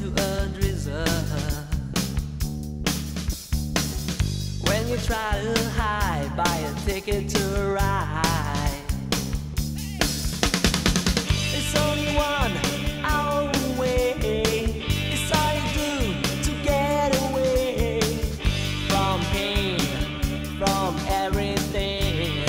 to a drizzle. When you try to hide, buy a ticket to ride. It's only one hour away. It's all you do to get away from pain, from everything.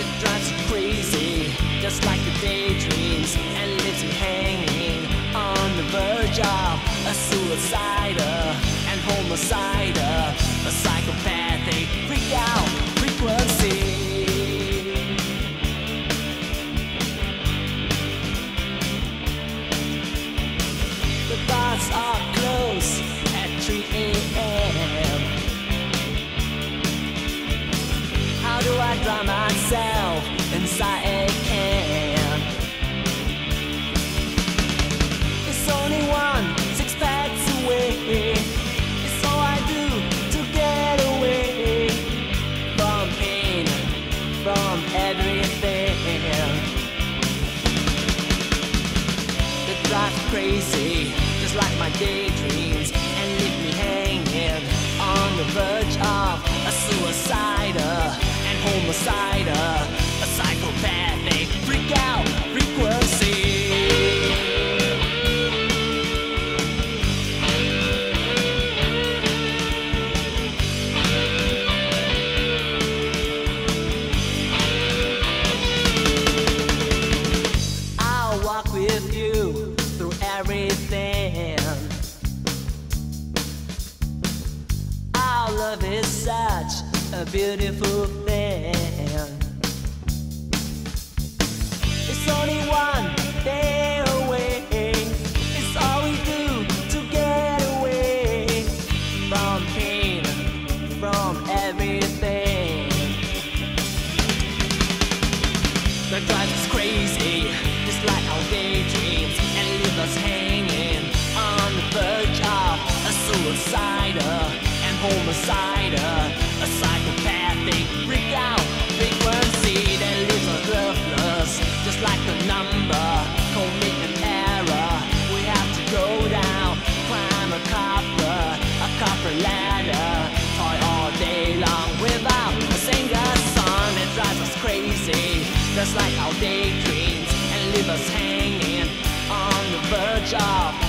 It drives you crazy, just like daydreams, and leaves you hanging on the verge of a suicider and homicider, suicider and homicider, a beautiful thing. It's only one day away. It's all we do to get away from pain, from everything that drives us crazy, just like our daydreams, and leave us hanging on the verge of a suicider and homicider, crazy, just like our daydreams, and leave us hanging on the verge of.